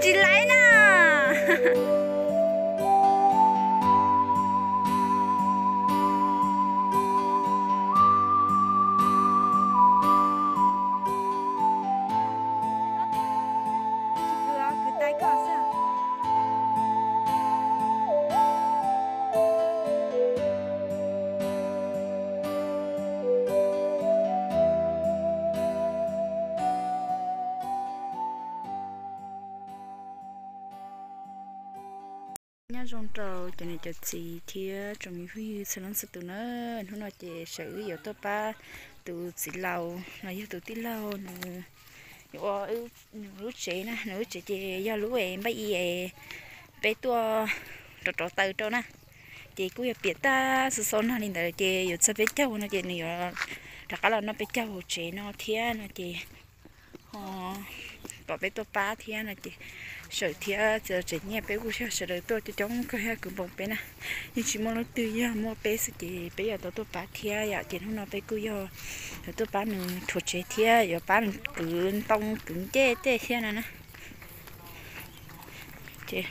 chị lấy nè rong trầu cho nên cho chị thì trong những huy sẽ làm sự từ nó nó nói chị sử dụng tôi ba từ chị lâu nó yêu từ tí lâu nữa yo lúc chế nè nữa chế chị do lú em bây giờ bé tua trò trò từ trâu nè chị cũng biết ta sự sống này là chị yêu sẽ biết cháu nó chị nữa đặc là nó biết cháu chế nó thiên nó chị họ bỏ bé tua ba thiên nó chị sợ thiên giờ trẻ nhẹ bé cũng sợ sợ tôi cho chúng cái hai cứ bông bé nè. Nhưng chỉ muốn nó từ giờ mua bé sẽ chỉ bé giờ tôi tôi bán thiên giờ tiền không nó bé cứ giờ rồi tôi bán được thuộc trẻ thiên giờ dạ bán cứng tông cứng chê chê thiên này nè. Chê.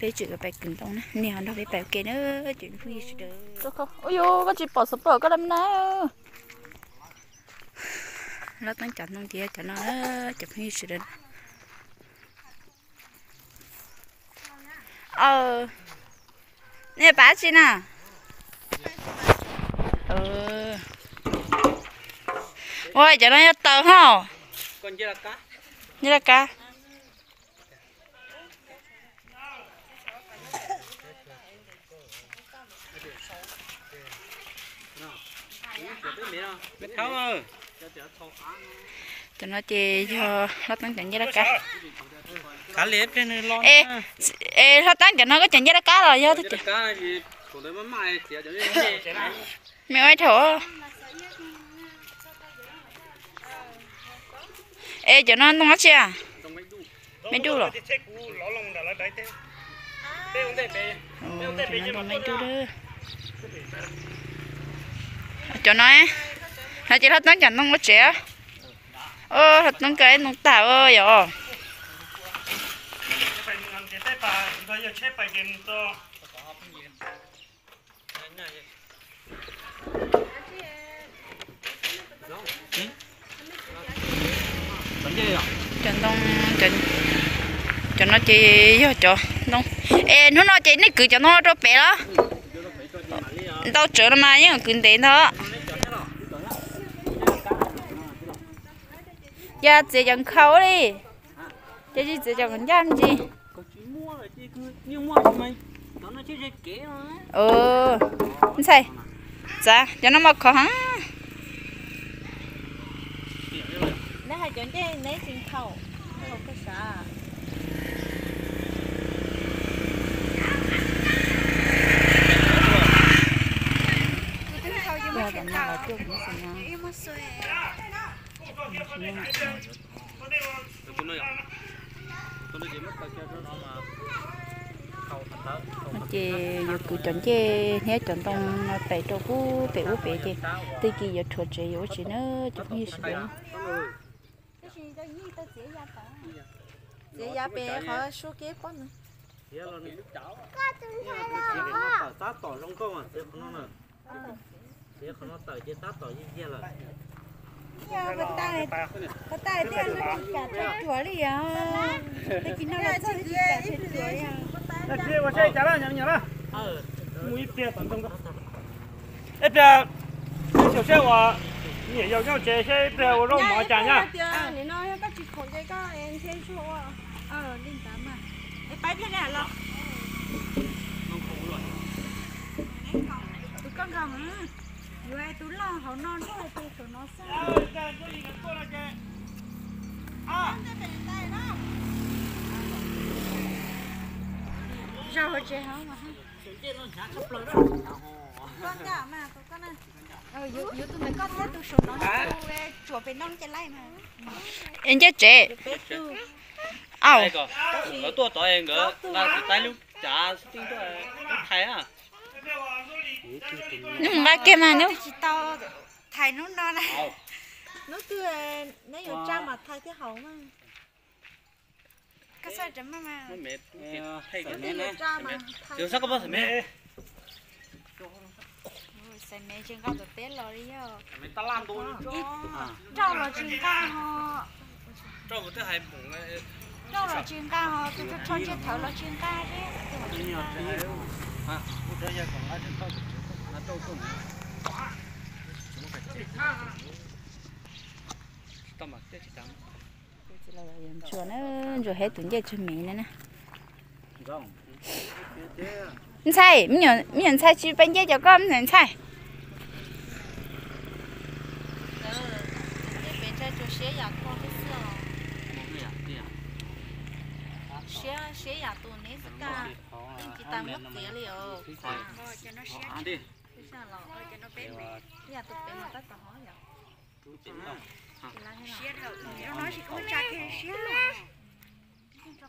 Bé chữ là bé cứng tông nè. Nè nó bé bé kia nữa chuyện vui sự tôi không ôi yo có chị bỏ sập bỏ cái đâm nè nó tăng chặt nông kia cho nó chụp huy sự được ờ. Nè bà chị nè. Ừ ôi cho nó tờ hả? Con chưa là cá. Như là cá. Thấu ơi cho nó chê cho nó tăng chặt như là cá. Cá liếp trên này lo ê ê nó tăng chặt nó có chặt như là cá rồi do thế. Nên mẹ ơi thổ. Ê cho nó nó chưa? Mấy đu. Rồi. Cho nó mấy đu đó. Cho nó ấy hai chị hết nắng chẳng nông có trẻ. Ô thật nông cái nông tàu ơi rồi chẳng nông chẳng cho nó chị cho cho nó ê, nó nó chị, nó cứ cho nó cho bé đó. Tao chữa nó mà nhá, cứ tiền nó. Giờ chỉ chẳng khâu đi. Giờ chỉ chỉ chẳng nhám gì có ừ. Không sai dạ cho nó mặc khó hả? Nó hay chọn cái lấy xin khẩu. Khẩu cái 啥 giờ bạn nào là chưa cũng xin nha con nó chỉ mất bao nhiêu đó mà nó chỉ giờ cứ chọn chế nếu chọn tông bể cho cú bể u bể chế từ kỳ giờ thuật chế yếu chỉ nó chụp như sự đó cái gì đó như tao dễ ra tao dễ ra bé họ số kế con nữa Thế là nó lúc cháu. Nó tỏ sát tỏ trong à, thế không nó là. Thế không nó tỏ chết sát tỏ như kia là. Ờ. Ờ. nhau có tay. có tay. Thì nó chỉ cả thấy chuối à thì khi nó là chỉ cả thấy chuối à là kia mà chơi chả là à mũi kia tận tông đó ít giờ chiều xe hòa nhảy vào nhau chơi xe đều rong mỏ chả nha. nói các chị khổ chơi các em chơi linh tám à em bái thế nào lọ. Rồi tụi lo họ non có là tụi tụi nó sao rồi họ chơi hả mà con cả mà con này ờ yếu yếu tụi mình có thế tụi số nó chuột bên nông chơi lại mà em chết trẻ có. Có tua tỏ em gỡ là tay lúc trả tin tôi thay à. Nhưng mà cái mà nó chỉ to thầy nó nó này nó cứ nó 有 trang mà thay cái hậu mà cái sao chấm mà mà? Nó mệt. Hay sợ cái cho mà chiều sắc có bao giờ mẹ sai mẹ trên cao tổ tết rồi đi yo mẹ ta làm tôi à. Trâu là trên cao họ cho một cái hai bụng này trâu là trên cao họ cho cho chết thở là trên cao đấy nhiều à một cái giờ còn ai trên chùa nó rồi hết tuần giờ cho mẹ nữa nè không sai mình nhận mình nhận sai chỉ bên giờ cho con nhận sai bên trái cho xe con cái xưa xe xe nhà tụi này tất cả chỉ tao mất cái nó bé bé nhà tụi bé mà tất cả hỏi vậy xe thợ nó nói chỉ có cha kia xe cho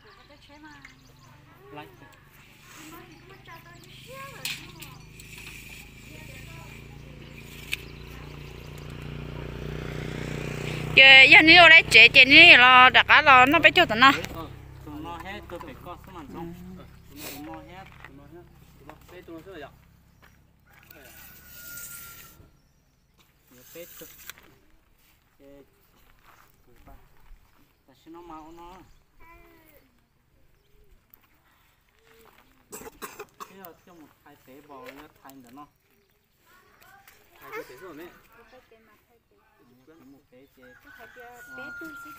giờ giờ nếu lấy chế chế này là đặt cái là nó bé cho tụi nó ờ tụi nó hết tôi phải có số mạng xong tụi nó hết tụi nó hết tụi nó hết tụi nó sửa vậy nhiều phết cơ cái ta nó máu nó. Cái là cho một hai tế bò nó thành được nó. Hai tế rồi mẹ. Một tế chế bé tôi sẽ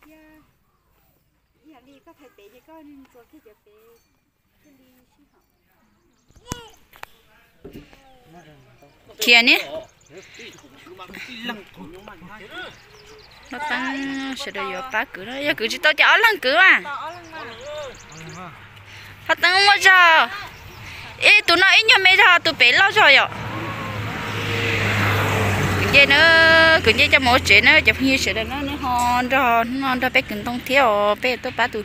cái nhà đi có thể bé thì có nên 做 cái giờ bé cái đi xin học kia nè nó tăng, sẽ được giờ ba cửa đó. Giờ cửa chỉ tao cho lần cửa à. Phát tăng mà giờ ê, tụi nó ít nhau mấy giờ tụi bé lo rồi ạ. Cứ cái nữa cứ như cho mỗi chuyện nữa chụp như sự đó nó nó hòn rồi nó đó bé cần tông thiếu bé tôi ba tụi.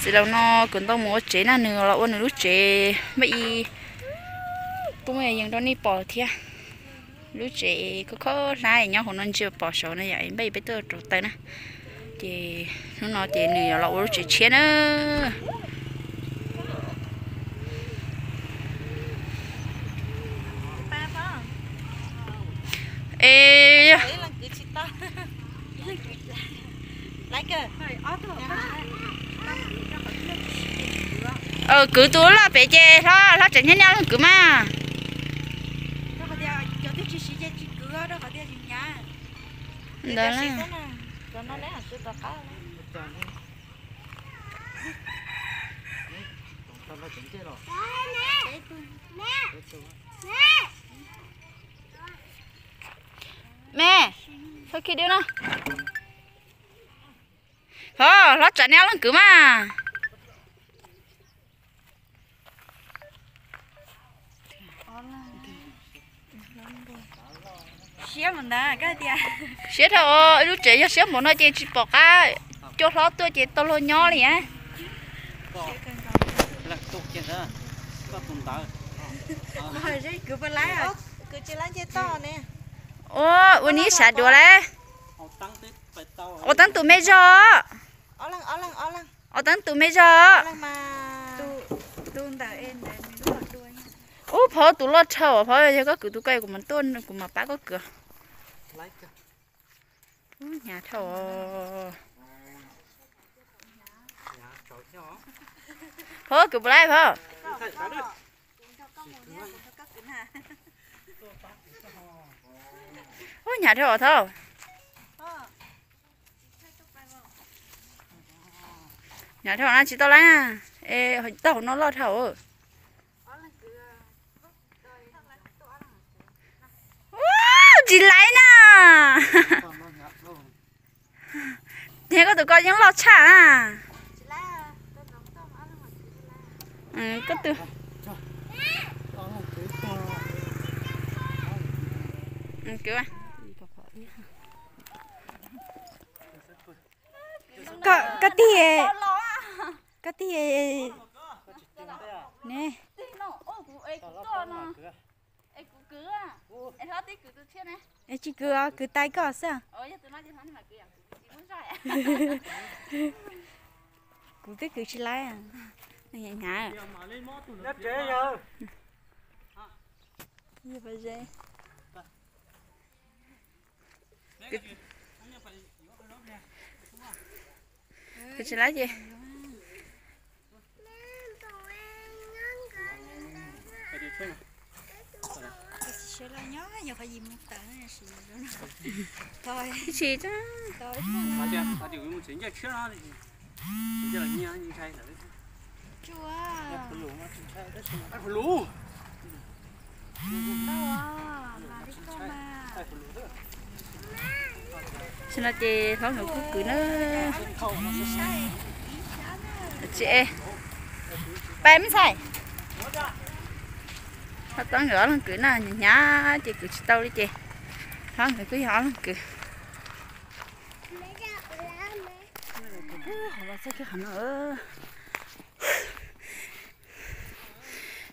Sẽ đâu nó cần tông mỗi chuyện nó nữa là ôn lúc chuyện mấy tụi mày ยัง đó ni bỏ thiệt lúc chị có có lại nhau hồn chưa bỏ số này vậy bây bây giờ trục tay nè. Thì nó nói thì nửa lúc chị chết nữa ê dạ. ờ cứ tú là bé chê nó nó chẳng nhau nhau cứ mà nó có đeo cho tôi chỉ chỉ chỉ cứ đó có đeo gì nhá đó là cho nó lấy hạt sữa bạc cá tao nó chỉnh chế rồi. Mẹ thôi kia đi nó ờ nó chẳng nhau cứ mà xía mình đã cái tia xếp thôi lúc chị cho xếp một nó chị chỉ bỏ cái cho nó tôi chị tôi lo nhỏ liền á là tục chế ra có tùng tao rồi đấy cứ bên lái à cứ chỉ lái chơi to nè ôวันนี้สะดวกแล้ว เอาตั้งติดไปเตา เอาตั้งตัวไม่จอ ở lăng ở lăng ở lăng เอาตั้งตัวไม่จอ ở lăng mà tu tu tờ em để mình rất là đuôi โอ้พอตัวรถเช่าพอจะก็คือตัวไก่กูมันต้นกูมาป้าก็เกือ ไล่กัน nhà thổ hơ, cứ bù lại hơ. Ô, nhà thổ thô nhà thổ nó chỉ to lá à? ê tàu nó lo thầu chỉ lấy nè. thế có tụi con những lo chả à? Ừ có tụi ừ cứu à có có tia có tia nè. Cứ cứ tay có sao? Ôi, giờ tụi nó chỉ thắng mà kìa. cụ tiếc cứ chỉ lái à. Nhà nhà nhất chế giờ như vậy dễ. Cứ chỉ lái gì sẽ là nhớ giờ phải gì một tờ này xì thôi. Chỉ chứ? Thôi. Bà chị, bà chị cũng chính cho chưa nó thì Giờ là như như chay rồi chua. Phải lú mà chính chay đấy Phải lú đâu à mà đi con mà. Đó. Xin là chị cứ cứ nữa. Sai chị bém sai nó toán ngửa lần cứ nè nhá, chị cứ tao đi chị. Thoáng thì cứ nhỏ lần cứ.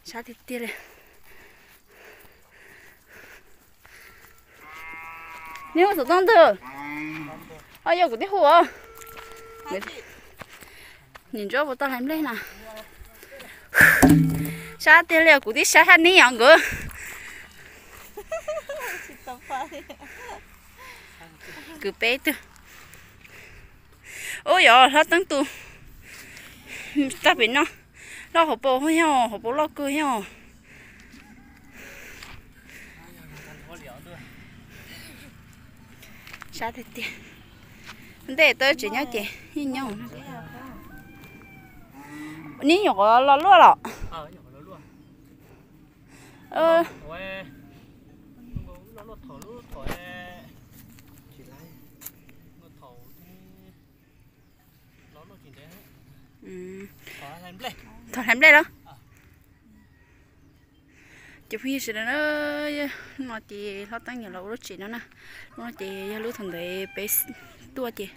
Sao thì tiền này nếu mà số tông được ôi giờ của tí hùa. Nhìn cho bộ tao làm lên nè sao tiền liệu của tí sao sao ní nhọn cửa. Cứ bé tu ôi giờ nó tăng tu ta bị nó lo hộp bộ hơi nhau hộp bộ lo cười nhau sao thì tiền để tôi chỉ nhớ chị nhìn nhau. Nín nhỏ lo lo lọ ờ nhỏ nó luôn ơ thôi nó nó thổi nó thổi Chỉ lái nó thổi nó nó chỉ thế ừ. Thổi làm lên thôi làm đây đó chỉ phi sự đó nó nó chỉ nó tăng nhiều lâu nó chỉ nó nè. Nó chỉ lúc thằng đấy bé tua chị.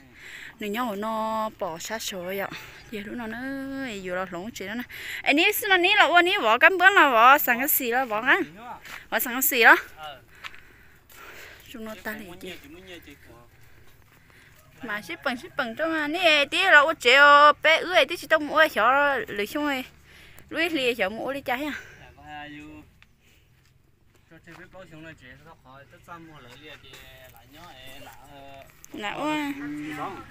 Nếu nhau nó bỏ sát số ạ giờ lúc nó nó dù là lỏng chỉ nó nè. Anh ấy xin anh ấy là anh ấy bỏ cắm bữa là bỏ sang cái gì đó, bỏ á bỏ sang cái gì đó. Chúng nó ta lại chị. Chỉ mà ship bằng ship bằng trong à. Nè tí là ô chế bé ơi tí chỉ tông mua cho lười chung ơi? Lười lìa cho mua đi trái à cho chơi bao là nó khỏi tất mua lại liền thì lại nhớ là ô Không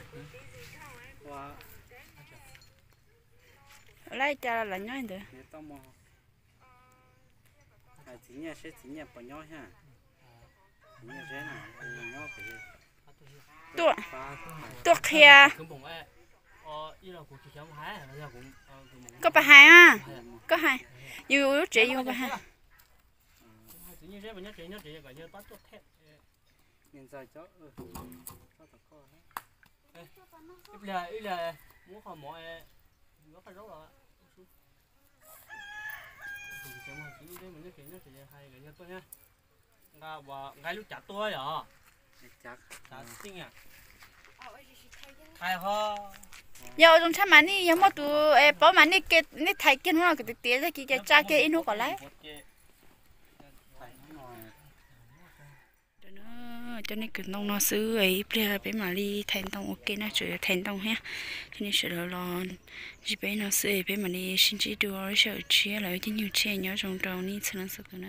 Và cha là được tao mò À chính nhà sẽ chính nhà bỏ nhau ha nhà sẽ nào Nhau cái tua Ba kia có bà hai à có hai. Dù lúc chị bà hai tự thế mà nhớ chị nhớ chị gọi như bắt tốt thế, Nên dài cho Ừ Cho thật khó hết ít là ít là muốn khỏi mọi nó phải rốt rồi chị mà chị thế mà nhớ chị nhớ chị hay gọi như tôi nhá nga và ngay lúc chặt tôi rồi Chặt, chặt xinh à hay ho giờ trong cha mà đi giờ mà tụ ê bỏ mà đi cái đi thay cái nó cái tía ra cái cha kia in nó còn lại cho nên cứ nông nó xứ ấy bây giờ bé mà đi thành tông ok nó chỉ thành tông ha cho nên sửa đó là chỉ bé nó xứ ấy bé mà đi xin chỉ đùa sợ chia lại thì nhiều chia nhớ trong đầu ní chân nó sợ nữa